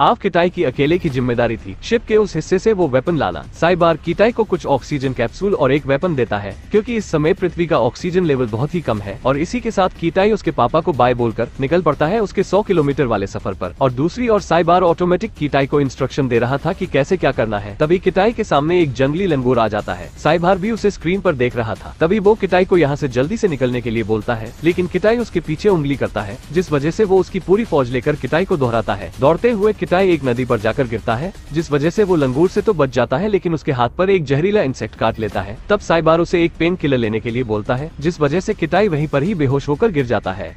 आप किटाई की अकेले की ज़िम्मेदारी थी। शिप के उस हिस्से से वो वेपन लाना साइबार, किटाई को कुछ ऑक्सीजन कैप्सूल और एक वेपन देता है, क्योंकि इस समय पृथ्वी का ऑक्सीजन लेवल बहुत ही कम है, और इसी के साथ कीटाई उसके पापा को बाय बोलकर निकल पड़ता है उसके 100 किलोमीटर वाले सफ़र पर। और दूसरी और साइबार ऑटोमेटिक कीटाई को इंस्ट्रक्शन दे रहा था की कैसे क्या करना है। तभी किटाई के सामने एक जंगली लंगूर आ जाता है। साइबार भी उसे स्क्रीन आरोप देख रहा था। तभी वो किटाई को यहाँ ऐसी जल्दी ऐसी निकलने के लिए बोलता है, लेकिन किटाई उसके पीछे उंगली करता है, जिस वजह ऐसी वो उसकी पूरी फौज लेकर किटाई को दोहराता है। दौड़ते हुए किटाई एक नदी पर जाकर गिरता है, जिस वजह से वो लंगूर से तो बच जाता है, लेकिन उसके हाथ पर एक जहरीला इंसेक्ट काट लेता है। तब साइबार उसे एक पेन किलर लेने के लिए बोलता है, जिस वजह से किटाई वहीं पर ही बेहोश होकर गिर जाता है।